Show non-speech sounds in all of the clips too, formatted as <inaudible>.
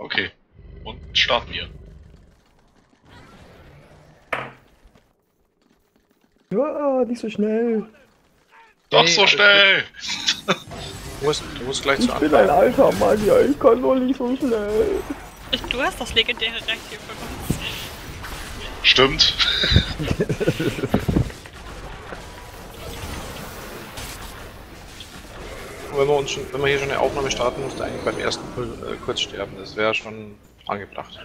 Okay. Und starten wir. Ja, nicht so schnell. Doch Nee, so alles schnell! Du musst, du musst gleich Ich zu bin ein alter Mann, ja, ich kann doch nicht so schnell. Du hast das legendäre Reich hier von uns. Stimmt. <laughs> Wenn wir, uns schon, wenn wir hier schon eine Aufnahme starten, musst du eigentlich beim ersten Pull äh, kurz sterben. Das wäre schon angebracht.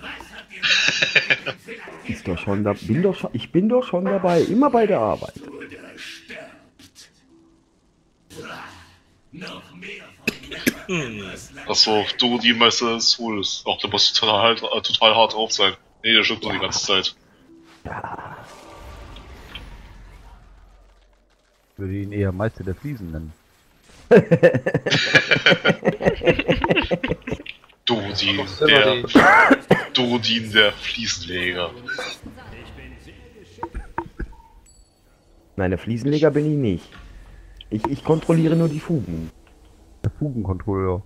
<laughs> Ist doch schon da, bin doch schon, ich bin doch schon dabei, immer bei der Arbeit. Achso, du, die Messe ist cool. Ist. Auch da musst du total, halt, äh, total hart drauf sein. Nee, das stimmt nur die ganze Zeit. Würde ihn eher Meister der Fliesen nennen. <laughs> Dodin, der, die- Dodin, der Fliesenleger. Nein, der Fliesenleger bin ich nicht. Ich, ich kontrolliere nur die Fugen. Der Fugenkontrolleur.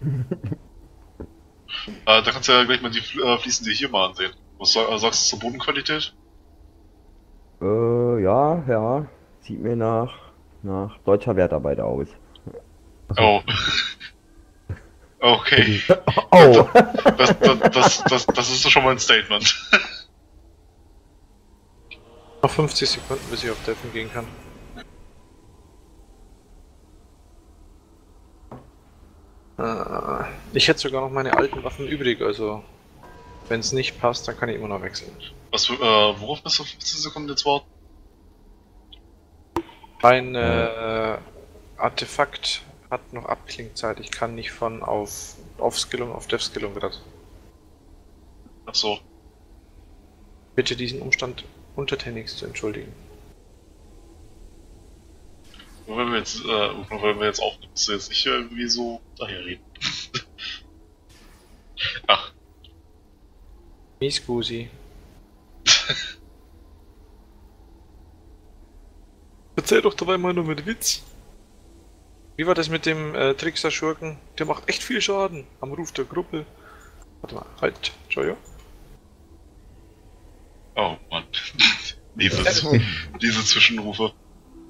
<laughs> Äh, da kannst du ja gleich mal die Fl- äh, Fliesen dir hier mal ansehen. Was äh, sagst du zur Bodenqualität? Äh, ja, ja. Sieht mir nach, nach deutscher Wertarbeit aus. Oh. <laughs> Okay. Oh! Das, das, das, das, das ist doch schon mal ein Statement. <laughs> Noch 50 Sekunden, bis ich auf Deffen gehen kann. Äh, ich hätte sogar noch meine alten Waffen übrig, also wenn es nicht passt, dann kann ich immer noch wechseln. Was, äh, worauf bist du 15 Sekunden jetzt warten? Ein äh, Artefakt hat noch Abklingzeit. Ich kann nicht von auf Off-Skillung auf Dev-Skillung wieder. Achso. Bitte diesen Umstand untertänigst zu entschuldigen. Nur wenn wir jetzt, äh, wenn wir jetzt du jetzt nicht irgendwie so daherreden. <laughs> Ach, Mies Gusi. <laughs> Erzähl doch dabei mal nur mit Witz. Wie war das mit dem äh, Trickster-Schurken? Der macht echt viel Schaden am Ruf der Gruppe. Warte mal, halt, Jojo. oh Mann. <laughs> diese, diese Zwischenrufe.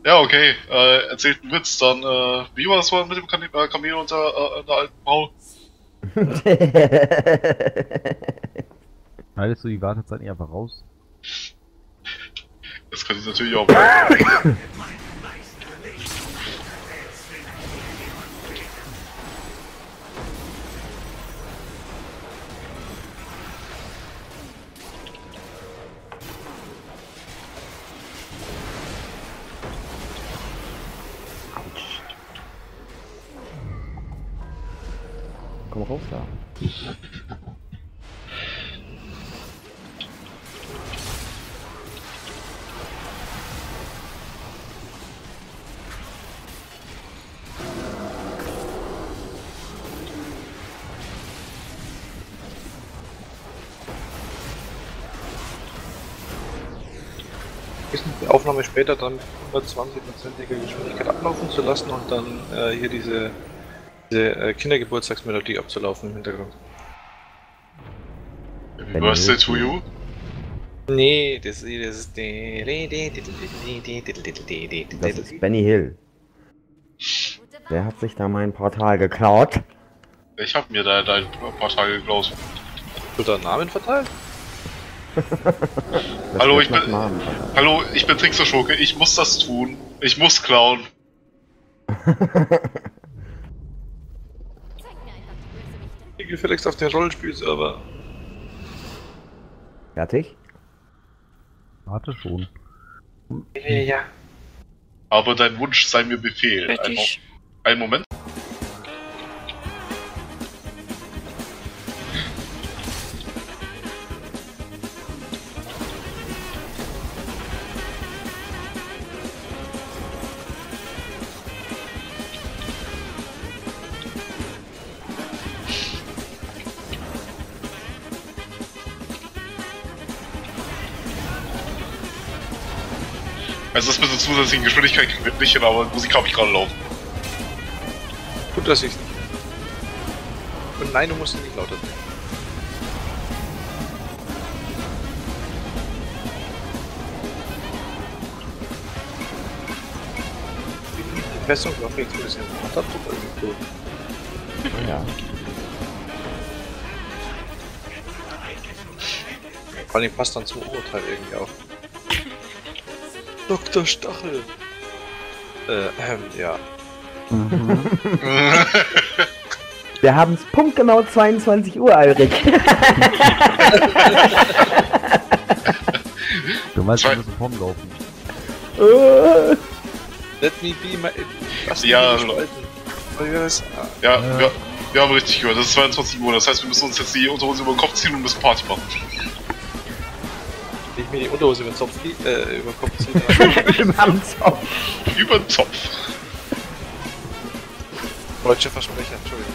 Ja, okay, äh, erzählt einen Witz, dann, äh, wie war das mal mit dem Kam äh, Kamel und der, äh, der alten Frau? <laughs> <laughs> Schneidest du die Wartezeit nicht einfach raus? Das kann ich natürlich auch. Komm raus da. Aufnahme später dann 120%iger Geschwindigkeit ablaufen zu lassen und dann äh, hier diese, diese äh, Kindergeburtstagsmelodie abzulaufen im Hintergrund. Birthday to you. Nee, das, das ist. Das ist Benny Hill. Wer hat sich da mein Portal geklaut? Ich hab mir da dein Portal geklaut. Wird da Namen verteilt? Hallo, ich bin- Namen. Hallo, ich bin Trickster-Schurke, ich muss das tun. Ich muss klauen. Geh gefälligst auf den Rollenspielserver. Fertig? Warte schon. Ja. Aber dein Wunsch sei mir Befehl. Ein, Mo ein Moment. Der zusätzlichen Geschwindigkeit kriegen wir nicht hin, aber Musik habe ich gerade laufen. Gut, dass ich. Und nein, du musst ihn nicht lauter Fessung war jetzt ein bisschen adaptet, also gut. Ja. Vor allem passt dann zum Urteil irgendwie auch. Dr. Stachel. Äh, ähm, ja. <laughs> Wir haben es punktgenau 22 Uhr, Alrik. <laughs> Du meinst, wir müssen vorn laufen. Äh, Let me be my... Lass Ja, Ja, Ja. Wir, wir haben richtig gehört. Das ist 22 Uhr. Das heißt, wir müssen uns jetzt die Unterhose über den Kopf ziehen und müssen Party machen. Mir die Unterhose über den Zopf, äh, über den Kopf ziehe, dann Im Amtshaus. Über den Zopf. Deutsche Versprecher, Entschuldigung.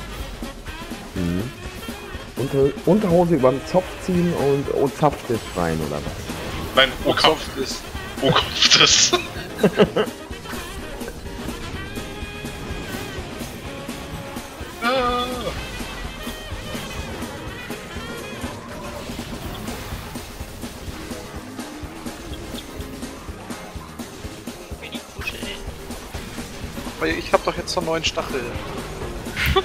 Mhm. Unter, Unterhose über den Zopf ziehen und oh, zapft es rein, oder was? Nein, oh Kopf. Zopf ist... Oh Kopf, das. <laughs> Aber ich hab doch jetzt so einen neuen Stachel. <laughs>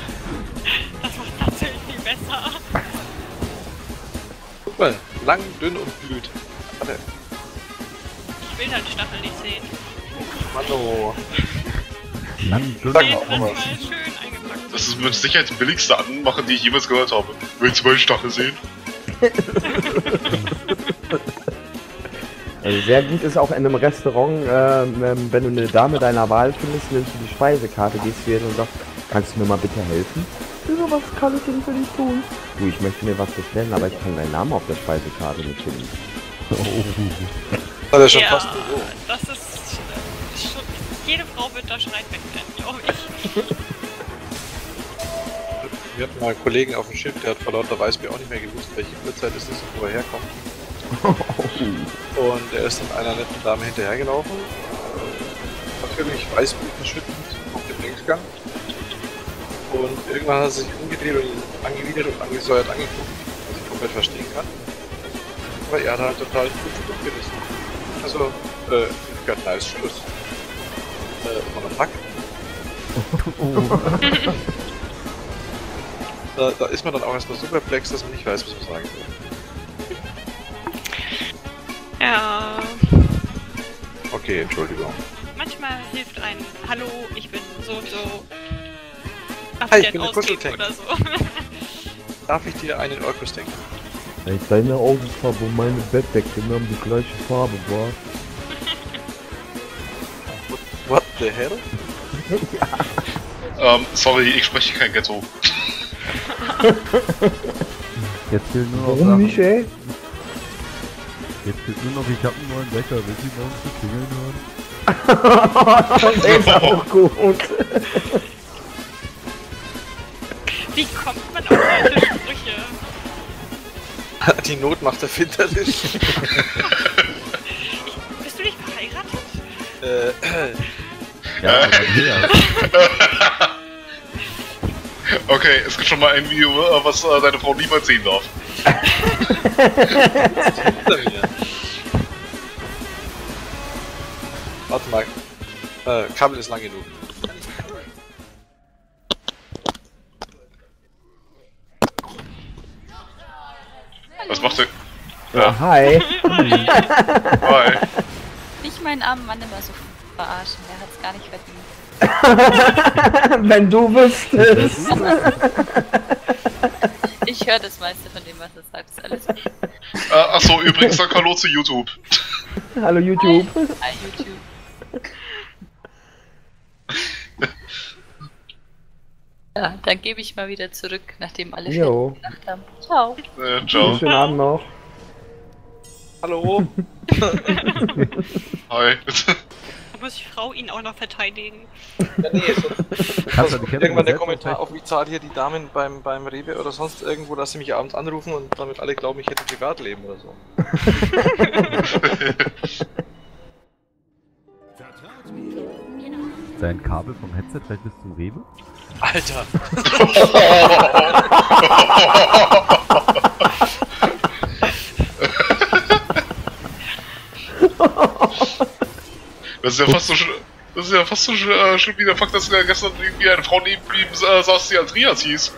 Das macht natürlich viel besser. Guck mal, lang, dünn und blüht. Warte, Ich will deinen Stachel nicht sehen. Mano. <laughs> Lang, dünn. Mal. schön eingepackt. Das ist mit Sicherheit die billigste Anmache, die ich jemals gehört habe. Willst du meinen Stachel sehen? <laughs> Also sehr gut ist auch in einem Restaurant, ähm, ähm, wenn du eine Dame deiner Wahl findest, nimmst du die Speisekarte, gehst ihr hin und sagst, kannst du mir mal bitte helfen? Ja, was kann ich denn für dich tun? Du, ich möchte mir was bestellen, aber ich kann deinen Namen auf der Speisekarte nicht finden. Hat er schon ja, fast so. das ist äh, schon. Jede Frau wird da schreien wegrennen, glaube ich. Wir hatten mal einen Kollegen auf dem Schiff, der hat vor lauter Weißbier auch nicht mehr gewusst, welche Uhrzeit es ist und wo er herkommt. <laughs> Und er ist dann einer netten Dame hinterhergelaufen. Natürlich Weißbier verschüttend auf dem Linksgang. Und irgendwann hat er sich umgedreht und angewidert und angesäuert angeguckt, was ich komplett verstehen kann. Aber er hat halt total gut durchgerissen. Also, äh, got nice Schluss. Äh, von der Pack. <laughs> Da, da ist man dann auch erstmal so perplex, dass man nicht weiß, was man sagen soll. Ja, Okay, Entschuldigung. manchmal hilft ein Hallo, ich bin so und so. Darf Hi, ich ich bin Kuscheltank. oder so? <laughs> Darf ich dir einen Orkus denken? Ey, deine Augenfarbe und meine Bettdecke haben die gleiche Farbe, war. <laughs> What the hell? <laughs> Ähm, sorry, ich spreche kein Ghetto. Jetzt fehlt nur noch Warum Sachen. nicht, ey? Jetzt fehlt nur noch, ich hab einen neuen Wecker. Willst du morgens zu klingeln hören? Der ist auch gut. Wie kommt man auf solche Sprüche? <laughs> Die Not macht erfinderisch. Bist du nicht verheiratet? äh, Ja, aber <laughs> her. Okay, es gibt schon mal ein Video, äh, was äh, deine Frau niemals sehen darf. Hinter <laughs> mir. Warte mal. Äh, Kabel ist lang genug. Was macht der? Ja, hi. <laughs> Hi. Nicht meinen armen Mann immer so verarschen, der hat's gar nicht verdient. <laughs> Wenn du wüsstest. Ich höre das meiste von dem, was sagt, ist alles gut. Äh, achso, übrigens sag Hallo zu YouTube. <laughs> Hallo YouTube. Hi, YouTube. Ja, dann gebe ich mal wieder zurück, nachdem alle Jo. fertig gemacht haben. Ciao. Äh, ciao. Schönen Abend noch. Hallo? <laughs> Hi. <laughs> Da muss die Frau ihn auch noch verteidigen. Ja, nee, so, Kannst du Kette irgendwann der Kommentar auf, wie zahlt hier die Damen beim, beim Rewe oder sonst irgendwo, dass sie mich abends anrufen und damit alle glauben, ich hätte ein Privatleben oder so. <laughs> Sein Kabel vom Headset vielleicht bis zum Rewe? Alter! <laughs> Das ist ja fast so das ist ja fast so äh, schlimm wie der Fakt, dass äh, gestern irgendwie eine Frau neben ihm äh, saß, die Andreas hieß.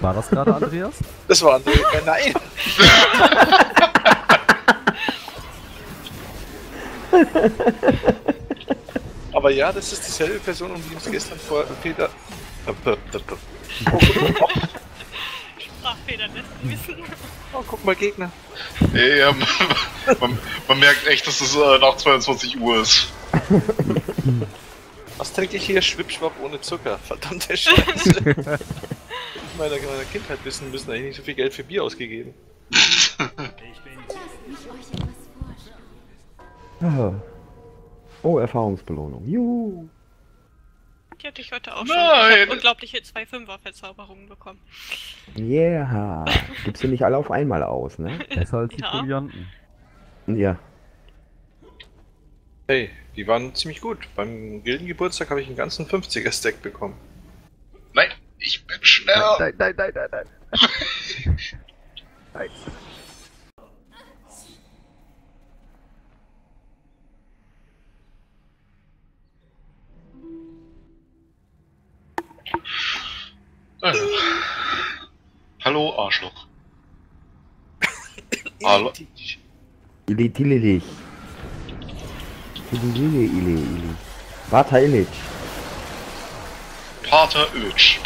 War das gerade Andreas? <laughs> Das war André. Äh, nein! <laughs> Aber ja, das ist dieselbe Person, um die es gestern vor Peter. Äh, p- p- p- Sprachfehler lässt wissen. Oh, guck mal, Gegner. Ey, ähm, <laughs> man, man merkt echt, dass es äh, nach 22 Uhr ist. <laughs> Was trinke ich hier? Schwipschwapp ohne Zucker. Verdammte Scheiße. <laughs> Ich in meiner, meiner Kindheit wissen müssen, da hätte ich nicht so viel Geld für Bier ausgegeben. Ah. <laughs> Oh, Erfahrungsbelohnung. Juhu. Die hatte ich heute auch schon. Nein. Ich hab unglaubliche zwei Fünfer-Verzauberungen bekommen. Yeah. Gibst du nicht alle auf einmal aus, ne? Besser als die Ja. Ja. Hey, die waren ziemlich gut. Beim Gildengeburtstag habe ich einen ganzen 50er-Stack bekommen. Nein, ich bin schneller. Nein, nein, nein, nein, nein. nein. <laughs> Äh. Hallo, Arschloch. <laughs> Hallo. Ili Tililich. Ili Ili Ili Ili. Bata Illich. Pater Ötsch.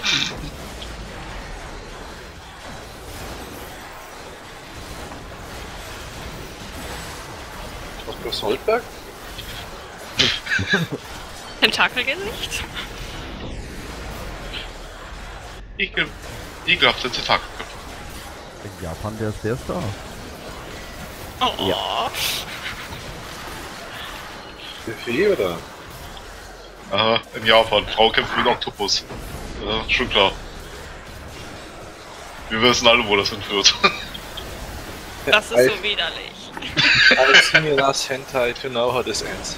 Was für Soldberg? Tentakelgesicht? <laughs> Ekel, ekelhafte Tentakel. In Japan, der ist der Star. Oh. <laughs> Buffet oder? Aha, in Japan. Frau kämpft mit Oktopus. Ja, schon klar. Wir wissen alle, wo das hinführt. <laughs> Das ist so widerlich. I've seen Hentai to know how this ends.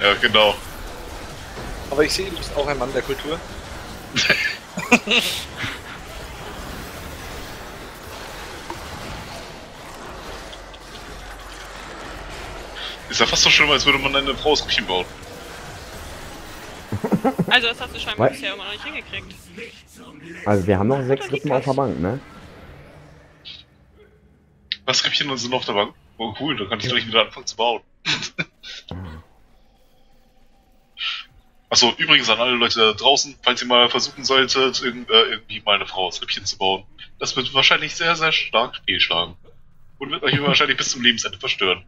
ja, genau. Aber ich sehe, du bist auch ein Mann der Kultur. <laughs> Ist ja fast so schlimm, als würde man eine Frau aus Küchen bauen. <laughs> Also das hast du scheinbar Was? bisher immer noch nicht hingekriegt. Also wir haben noch sechs Rippen auf der Bank, ne? Was Rippchen sind auf der Bank? Oh cool, da kann ich gleich wieder anfangen zu bauen. <laughs> Achso, übrigens an alle Leute da draußen, falls ihr mal versuchen solltet, äh, irgendwie mal eine Frau aus Rippchen zu bauen. Das wird wahrscheinlich sehr, sehr stark fehlschlagen. Und wird euch <laughs> wahrscheinlich bis zum Lebensende verstören.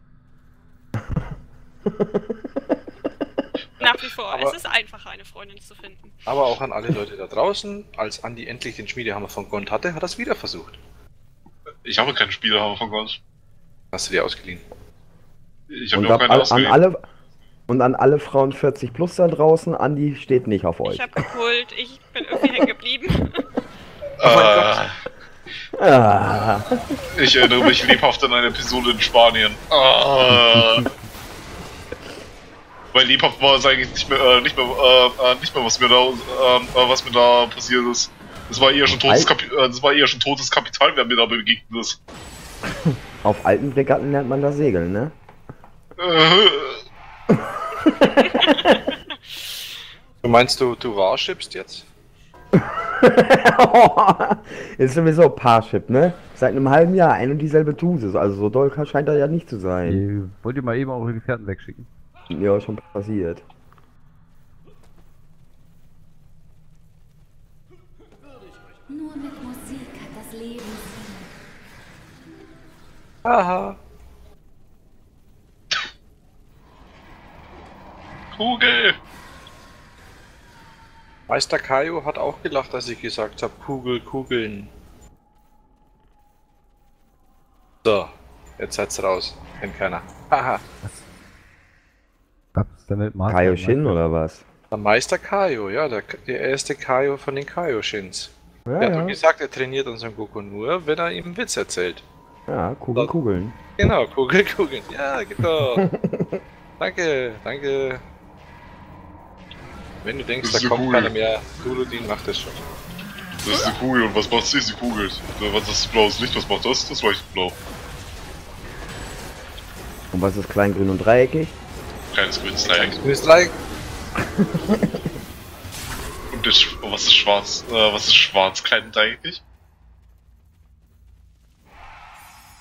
Nach wie vor, Aber- es ist einfacher, eine Freundin zu finden. Aber auch an alle Leute da draußen. Als Andi endlich den Schmiedehammer von Gond hatte, hat er es wieder versucht. Ich habe keine Spielehammer von Gott. Hast du dir ausgeliehen? Ich habe mir auch ab, keine an, an ausgeliehen. alle und an alle Frauen 40 plus da draußen, Andi steht nicht auf euch. Ich hab geholt, ich bin irgendwie hängen geblieben. <laughs> Äh, Ah, ich erinnere mich lebhaft an eine Episode in Spanien. Ah. Weil lebhaft war es eigentlich nicht mehr, äh, nicht mehr, äh, äh, nicht mehr was mir da, ähm, äh, was mir da passiert ist. Das war eher schon totes, Kapi äh, das war eher schon totes Kapital, wer mir da begegnet ist. <laughs> auf alten Fregatten lernt man das Segeln, ne? Äh, <laughs> Du meinst, du, du warshipst jetzt? <laughs> <laughs> Ist sowieso Parship, ne? Seit einem halben Jahr ein und dieselbe Tuse. Also so doll scheint er ja nicht zu sein. Ihr wollt ihr mal eben eure Gefährten wegschicken? Ja, schon passiert. Nur mit Musik hat das Leben Sinn. Haha. Kugel! Meister Kaio hat auch gelacht, als ich gesagt habe, Kugel, Kugeln. So, jetzt seid's raus. Kennt keiner. Haha. Was ist der Weltmeister? Kaioshin oder was? Der Meister Kaio, ja, der, der erste Kaio von den Kaioshins. Ja, er hat ja. doch gesagt, er trainiert unseren Goku nur, wenn er ihm einen Witz erzählt. ja Kugeln, Kugeln. Genau, Kugel, <laughs> Kugeln. Ja, genau. <laughs> danke, danke. Wenn du denkst, da eine kommt Kugel. keiner mehr, Dulodin macht das schon. Das ist die Kugel und was macht diese Kugel? Was ist blaues Licht? Was macht das? Das leuchtet blau. Und was ist klein, grün und dreieckig? Kleines grünes Dreieck. Grünes Dreieck. <laughs> Und das, was ist schwarz? Äh, was ist schwarz? Klein dreieckig?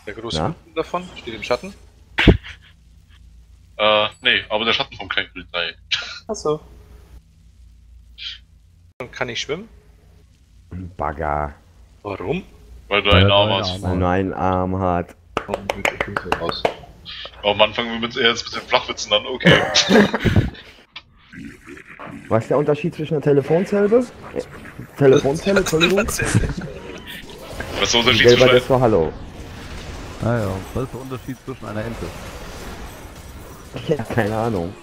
Der große Ja. Davon steht im Schatten. <laughs> Äh, nee, aber der Schatten vom kleinen grünen Dreieck. Achso. Und kann ich schwimmen? Bagger. Warum? Weil du einen Arm hast. Weil nur einen Arm hat. Aber am Anfang wir mit, jetzt mit den Flachwitzen an, okay. <laughs> Was ist der Unterschied zwischen einer Telefonzelle? Äh, Telefonzelle, Entschuldigung. Was ist der Unterschied zwischen ist für Hallo. Naja, und was ist der Unterschied zwischen einer Ente? <laughs> Ja, keine Ahnung.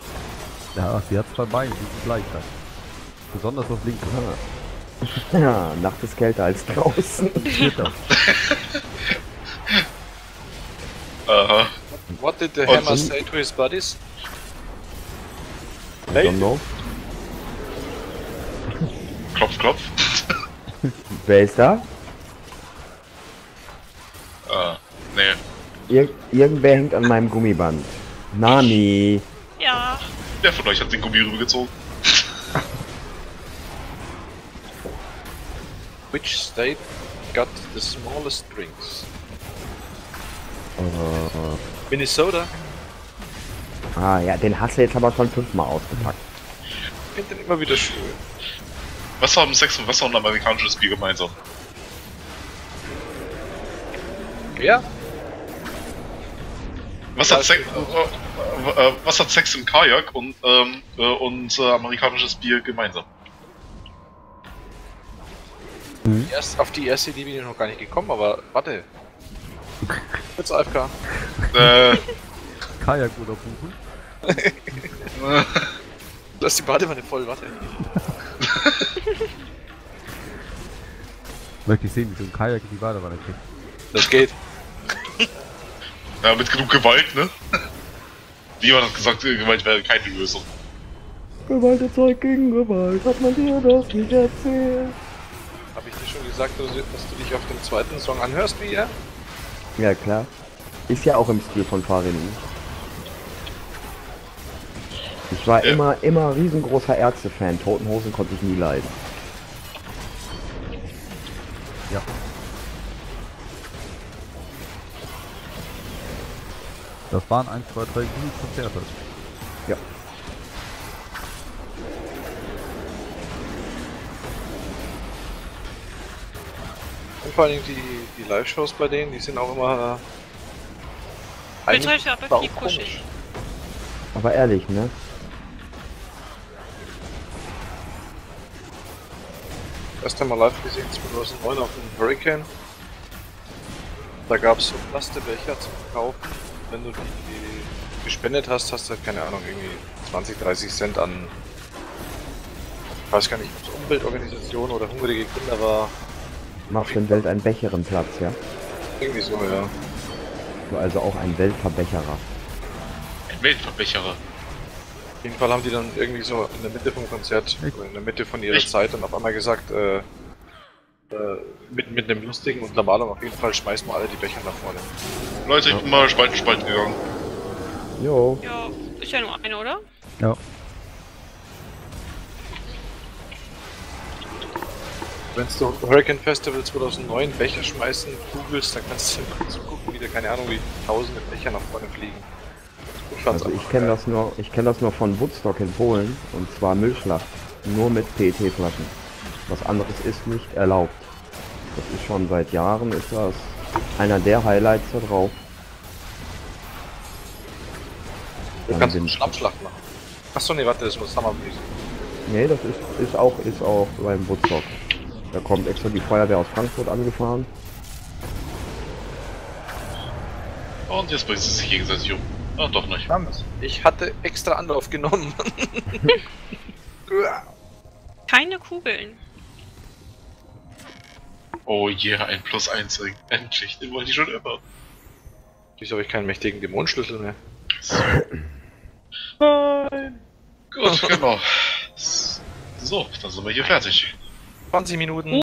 Ja, sie hat zwei Beine, die sind gleich lang. Besonders auf links. <laughs> Ja, Nacht ist kälter als draußen. <laughs> Aha. What did the Und hammer say to his buddies? I don't know. Klopf, klopf. Wer ist da? Äh, nee. Ir irgendwer hängt an meinem Gummiband. Nani. Ja, Wer von euch hat den Gummi rübergezogen? Which state got the smallest drinks? Äh, Minnesota? ah ja, den hast du jetzt aber schon fünfmal ausgepackt. Ich finde den immer wieder schön. Was haben Sex und Wasser und amerikanisches Bier gemeinsam? Ja? Was hat, Sex, äh, äh, was hat Sex im Kajak und, ähm, äh, und äh, amerikanisches Bier gemeinsam? Erst auf die erste Idee bin ich noch gar nicht gekommen, aber warte. Jetzt AFK. Äh, <laughs> Kajak oder Buchen? <laughs> Lass die Badewanne voll, warte. <laughs> Möchte ich sehen, wie du ein Kajak in die Badewanne kriegst. Das geht. ja, mit genug Gewalt, ne? Niemand hat gesagt, Gewalt wäre keine Lösung. Gewalt erzeugt gegen Gewalt. Hat man dir das nicht erzählt? Gesagt, dass du, dass du dich auf den zweiten Song anhörst wie er? Ja, klar. Ist ja auch im Stil von Farin. Ich war Ja. immer, immer riesengroßer Ärzte-Fan. Toten Hosen konnte ich nie leiden. Ja. Das waren 1, 2, 3 gute Konzerte. Ja. Vor allen Dingen die, die Live-Shows bei denen, die sind auch immer. Äh, Bitte, ich habe sau viel kuschelig. Aber ehrlich, ne? Erst einmal live gesehen 2009 auf dem Hurricane. Da gab es so Plastebecher zum Kaufen. Wenn du die gespendet hast, hast du halt, keine Ahnung, irgendwie 20, 30 Cent an. Ich weiß gar nicht, ob es Umweltorganisation oder hungrige Kinder war. Macht den Welt einen becheren Platz, ja? Irgendwie so, ja. Du also auch ein Weltverbecherer. Ein Weltverbecherer. Auf jeden Fall haben die dann irgendwie so in der Mitte vom Konzert, in der Mitte von ihrer Echt? Zeit dann auf einmal gesagt, äh, äh, mit, mit einem lustigen Untermalung auf jeden Fall schmeißen wir alle die Becher nach vorne. Leute, ich bin mal Spalt in Spalt gegangen. Jo. Ja, ist ja nur eine, oder? Ja. Wenn du Hurricane Festival 2009 Becher schmeißen, googelst, dann kannst du mal zugucken, wie da keine Ahnung, wie tausende Becher nach vorne fliegen. Ich Also ich kenne das nur, ich kenne das nur von Woodstock in Polen und zwar Müllschlacht. Nur mit PET-Flaschen. Was anderes ist nicht erlaubt. Das ist schon seit Jahren ist das einer der Highlights da drauf. Du Dann kannst den- eine Schlammschlacht machen. Achso, nee, warte, das muss Summer Breeze. Nee, das ist, ist auch ist auch beim Woodstock. Da kommt extra die Feuerwehr aus Frankfurt angefahren. Und jetzt bringen sie sich gegenseitig um. Ah, doch nicht. Ich hatte extra Anlauf genommen. <laughs> Keine Kugeln. Oh yeah, ein Plus 1 Endlich, den wollte ich schon immer. Wieso habe ich keinen mächtigen Dämonenschlüssel mehr? Gut, <laughs> genau. So, dann sind wir hier fertig. 20 Minuten.